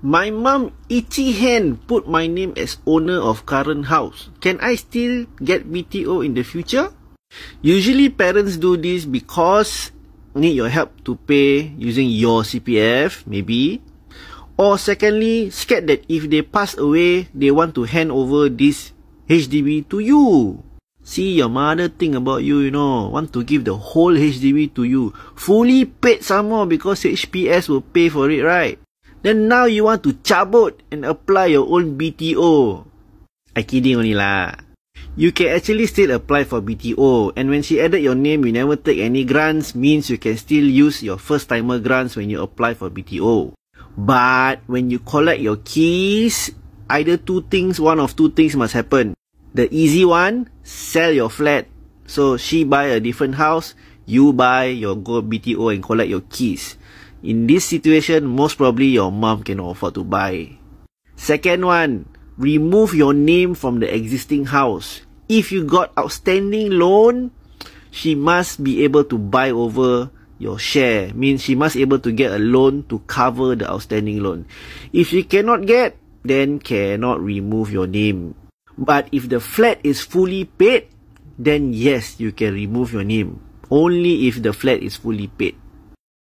My mom itchy hand put my name as owner of current house. Can I still get BTO in the future? Usually parents do this because need your help to pay using your CPF, maybe. Or secondly, scared that if they pass away, they want to hand over this HDB to you. See your mother think about you, you know, want to give the whole HDB to you. Fully paid some more because HPS will pay for it, right? Then now you want to cabut and apply your own BTO. I kidding only lah. You can actually still apply for BTO and when she added your name you never take any grants means you can still use your first timer grants when you apply for BTO. But when you collect your keys, either two things, one of two things must happen. The easy one, sell your flat. So she buy a different house, you buy your go BTO and collect your keys. In this situation, most probably your mom can afford to buy. Second one, remove your name from the existing house. If you got outstanding loan, she must be able to buy over your share. Means she must able to get a loan to cover the outstanding loan. If she cannot get, then cannot remove your name. But if the flat is fully paid, then yes, you can remove your name. Only if the flat is fully paid.